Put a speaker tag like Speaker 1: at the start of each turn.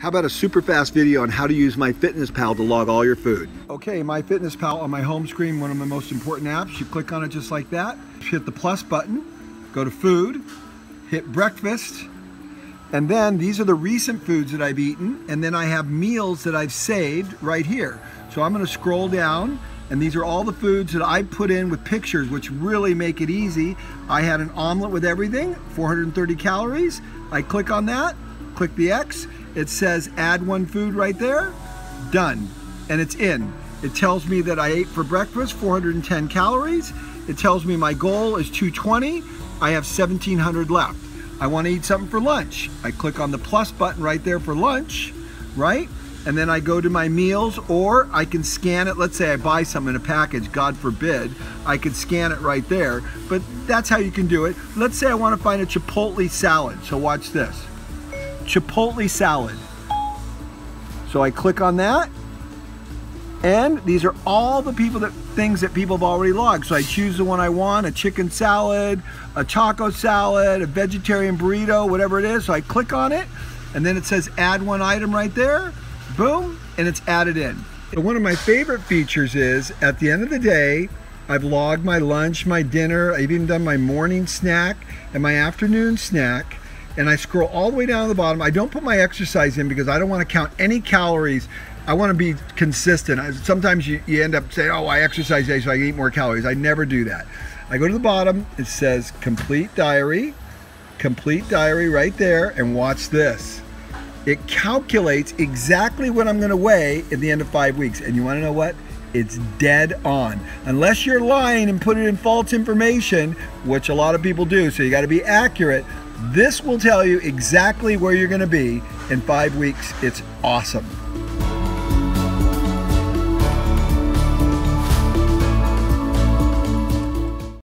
Speaker 1: How about a super fast video on how to use MyFitnessPal to log all your food? Okay, MyFitnessPal on my home screen, one of my most important apps. You click on it just like that, hit the plus button, go to food, hit breakfast, and then these are the recent foods that I've eaten, and then I have meals that I've saved right here. So I'm gonna scroll down, and these are all the foods that I put in with pictures, which really make it easy. I had an omelet with everything, 430 calories. I click on that, click the X, it says add one food right there, done, and it's in. It tells me that I ate for breakfast 410 calories. It tells me my goal is 220. I have 1700 left. I want to eat something for lunch. I click on the plus button right there for lunch, right? And then I go to my meals or I can scan it. Let's say I buy something in a package, God forbid, I could scan it right there. But that's how you can do it. Let's say I want to find a Chipotle salad. So watch this. Chipotle salad. So I click on that and these are all the people that things that people have already logged. So I choose the one I want, a chicken salad, a taco salad, a vegetarian burrito, whatever it is. So I click on it and then it says add one item right there. Boom, and it's added in. one of my favorite features is at the end of the day, I've logged my lunch, my dinner, I've even done my morning snack and my afternoon snack and I scroll all the way down to the bottom. I don't put my exercise in because I don't want to count any calories. I want to be consistent. Sometimes you, you end up saying, oh, I exercise today so I can eat more calories. I never do that. I go to the bottom, it says complete diary, complete diary right there, and watch this. It calculates exactly what I'm going to weigh at the end of five weeks. And you want to know what? It's dead on. Unless you're lying and put it in false information, which a lot of people do, so you got to be accurate. This will tell you exactly where you're going to be in five weeks. It's awesome.